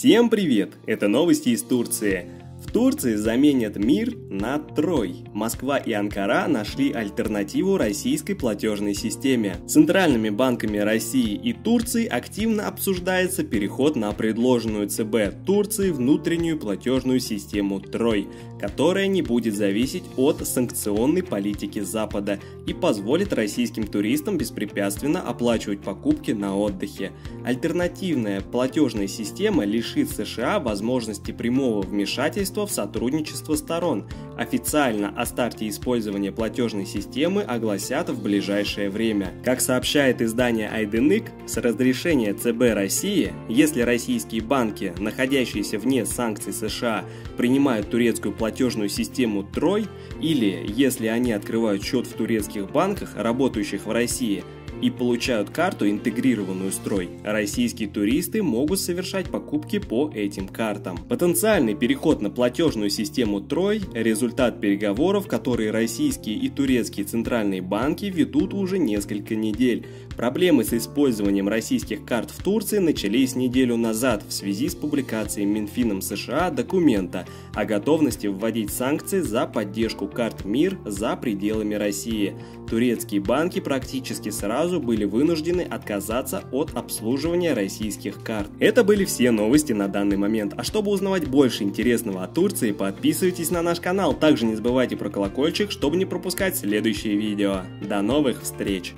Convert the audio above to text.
Всем привет! Это новости из Турции. Турции заменят мир на Трой. Москва и Анкара нашли альтернативу российской платежной системе. Центральными банками России и Турции активно обсуждается переход на предложенную ЦБ Турции внутреннюю платежную систему Трой, которая не будет зависеть от санкционной политики Запада и позволит российским туристам беспрепятственно оплачивать покупки на отдыхе. Альтернативная платежная система лишит США возможности прямого вмешательства в сотрудничество сторон. Официально о старте использования платежной системы огласят в ближайшее время. Как сообщает издание Айденык, с разрешения ЦБ России, если российские банки, находящиеся вне санкций США, принимают турецкую платежную систему Трой, или если они открывают счет в турецких банках, работающих в России, и получают карту, интегрированную строй, российские туристы могут совершать покупки по этим картам. Потенциальный переход на платежную систему Трой – результат переговоров, которые российские и турецкие центральные банки ведут уже несколько недель. Проблемы с использованием российских карт в Турции начались неделю назад в связи с публикацией Минфином США документа о готовности вводить санкции за поддержку карт МИР за пределами России. Турецкие банки практически сразу сразу были вынуждены отказаться от обслуживания российских карт. Это были все новости на данный момент. А чтобы узнавать больше интересного о Турции, подписывайтесь на наш канал. Также не забывайте про колокольчик, чтобы не пропускать следующие видео. До новых встреч!